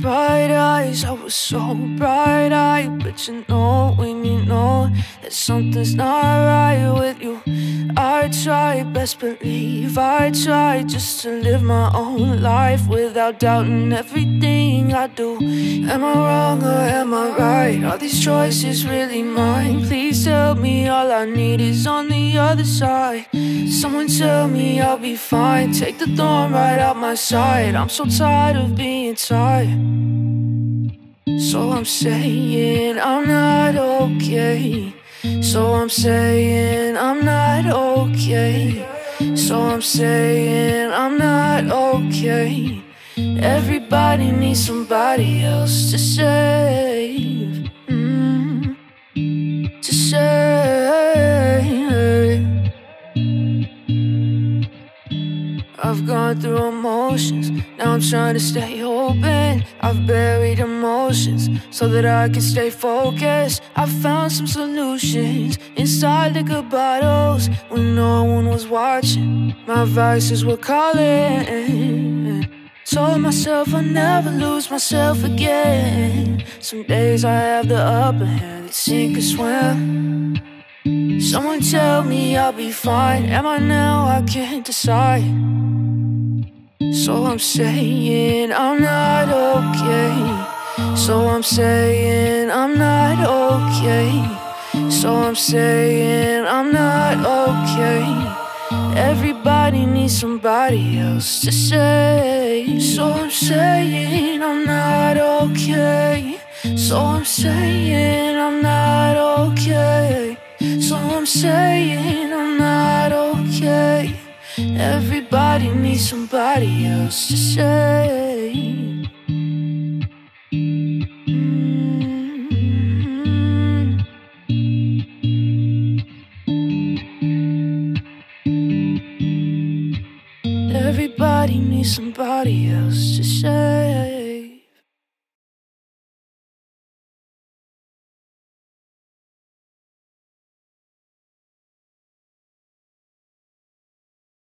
bright eyes, I was so bright eyed. But you know, when you know that something's not right with you, I try, best believe I try just to live my own life without doubting everything I do. Am I wrong or am I right? Are these choices really mine? Please tell me all I need is on the other side. Someone tell me I'll be fine. Take the thorn right out my side. I'm so tired of being tired. So I'm saying I'm not okay. So I'm saying I'm not okay. So I'm saying I'm not okay. Everybody needs somebody else to save. Mm, to save. I've gone through emotions, now I'm trying to stay open. I've buried emotions so that I can stay focused. I found some solutions inside liquor bottles when no one was watching. My vices were calling. Told myself I'll never lose myself again. Some days I have the upper hand, it's sink or swim. Someone tell me I'll be fine. Am I now? I can't decide. So I'm saying I'm not okay. So I'm saying I'm not okay. So I'm saying I'm not okay. Everybody needs somebody else to say. So I'm saying I'm not okay. So I'm saying I'm not okay. So I'm saying I'm not okay. Everybody needs somebody else to say. Everybody needs somebody else to share